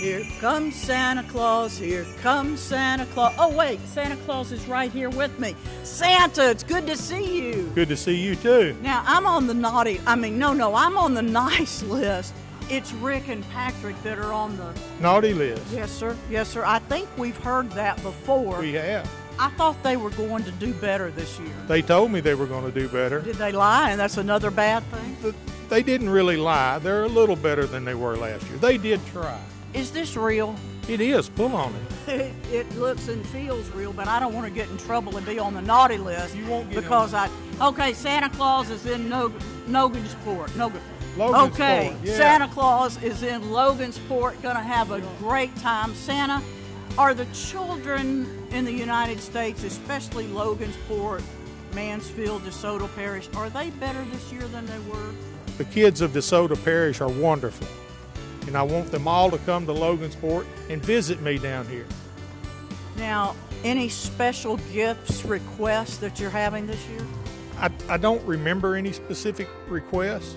Here comes Santa Claus, here comes Santa Claus. Oh, wait, Santa Claus is right here with me. Santa, it's good to see you. Good to see you too. Now, I'm on the naughty, I mean, no, no, I'm on the nice list. It's Rick and Patrick that are on the. Naughty list. Yes, sir. Yes, sir. I think we've heard that before. We have. I thought they were going to do better this year. They told me they were going to do better. Did they lie? And that's another bad thing? They didn't really lie. They're a little better than they were last year. They did try. Is this real? It is. Pull on it. It, it looks and feels real, but I don't want to get in trouble and be on the naughty list. You won't get because I. Okay, Santa Claus is in no, Nogansport. Nogan. Logansport, Okay, yeah. Santa Claus is in Logansport. Going to have a great time. Santa, are the children in the United States, especially Logansport, Mansfield, DeSoto Parish, are they better this year than they were? The kids of DeSoto Parish are wonderful. And I want them all to come to Logansport and visit me down here. Now, any special gifts, requests that you're having this year? I, I don't remember any specific requests,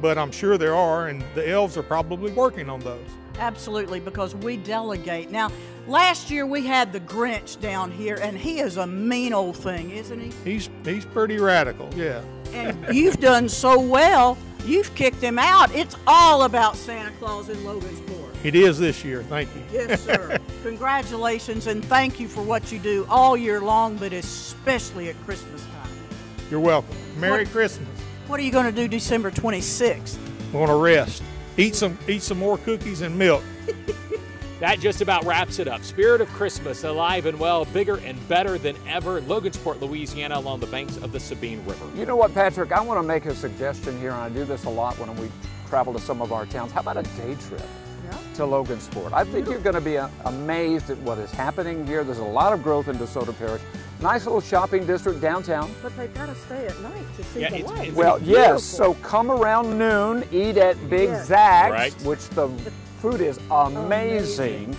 but I'm sure there are, and the elves are probably working on those. Absolutely, because we delegate. Now, last year we had the Grinch down here, and he is a mean old thing, isn't he? He's he's pretty radical, yeah. And you've done so well, you've kicked him out. It's all about Santa Claus in Logansport. It is this year, thank you. Yes, sir. Congratulations, and thank you for what you do all year long, but especially at Christmas time. You're welcome. Merry What- Christmas. What are you going to do December 26th? I want to rest. Eat some eat some more cookies and milk. That just about wraps it up. Spirit of Christmas, alive and well, bigger and better than ever. Logansport, Louisiana, along the banks of the Sabine River. You know what, Patrick? I want to make a suggestion here, and I do this a lot when we travel to some of our towns. How about a day trip to Logansport? I think you're going to be uh, amazed at what is happening here. There's a lot of growth in DeSoto Parish. Nice little shopping district downtown. But they've got to stay at night to see Yeah, the it's- lights. it's- Well, Beautiful. yes. So come around noon, eat at Big Yes. Zach's, Right. which the food is amazing.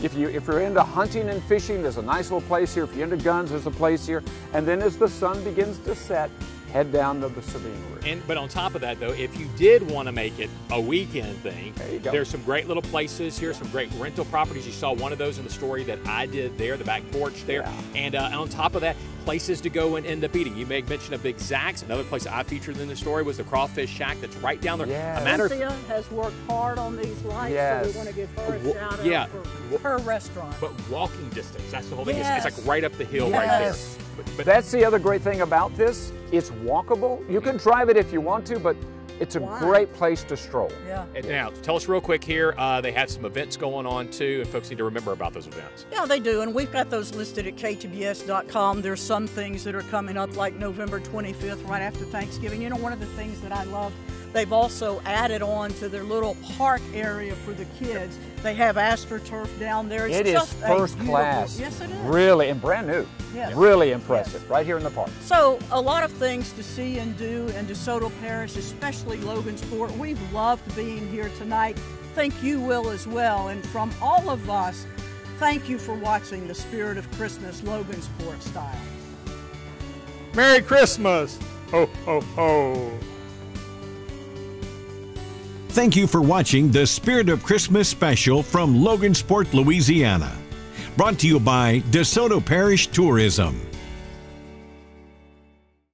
If you if you're into hunting and fishing, there's a nice little place here. If you're into guns, there's a place here. And then as the sun begins to set, head down to the Sabine River. And but on top of that, though, if you did want to make it a weekend thing, There there's some great little places here, some great rental properties. You saw one of those in the story that I did there, the back porch there. Yeah. And uh, on top of that, places to go and end up eating. You made mention of Big Zach's. Another place I featured in the story was the Crawfish Shack that's right down there. Yes. A matter of Cynthia has worked hard on these lights, so we want to give her a Wa- shout out yeah. for her restaurant. but walking distance. That's the whole thing. It's, it's like right up the hill right there. Yes. But, but That's the other great thing about this. It's walkable. You can drive it if you want to, but it's a Why? great place to stroll. yeah. And now, tell us real quick here. Uh, they have some events going on too, and folks need to remember about those events. Yeah, they do, and we've got those listed at ktbs.com. There's some things that are coming up like November 25th, right after Thanksgiving. You know, one of the things that I love, they've also added on to their little park area for the kids. They have AstroTurf down there. It's It is just a first beautiful- class. Yes, it is. Really, and brand new. Yes. Really impressive. Right here in the park. So, a lot of things to see and do in DeSoto Parish, especially Logansport. We've loved being here tonight. Think you will as well. And from all of us, thank you for watching the Spirit of Christmas Logansport style. Merry Christmas. Ho ho ho. Thank you for watching the Spirit of Christmas special from Logansport, Louisiana. Brought to you by DeSoto Parish Tourism.